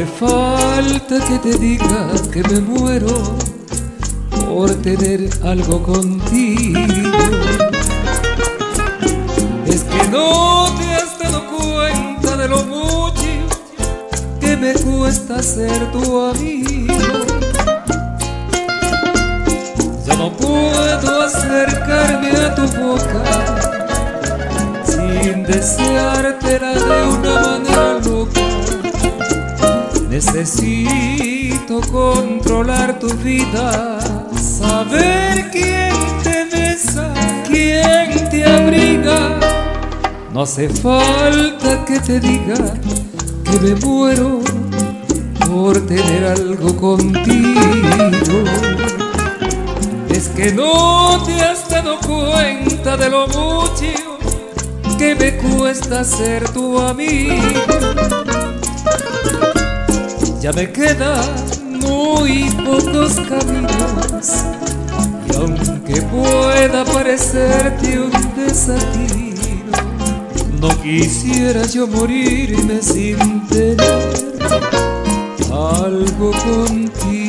hace falta que te diga que me muero por tener algo contigo. Es que no te has dado cuenta de lo mucho que me cuesta ser tu amigo. Ya no puedo acercarme a tu boca sin deseártela de Necesito controlar tu vida, saber quién te besa, quién te abriga. No hace falta que te diga que me muero por tener algo contigo. Es que no te has dado cuenta de lo mucho que me cuesta ser tu amigo. Ya me quedan muy pocos caminos y aunque pueda parecerte un desatino, no quisiera yo morirme sin tener algo contigo.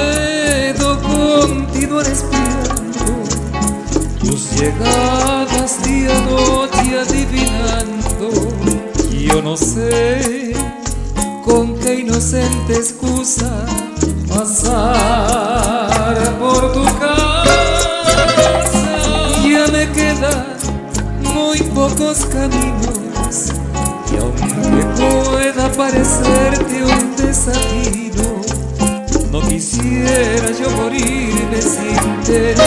Puedo continuar esperando tus llegadas día a noche adivinando. Yo no sé con qué inocente excusa pasar por tu casa. Ya me quedan muy pocos caminos y aunque pueda parecerte un desafío, quisiera yo morirme sin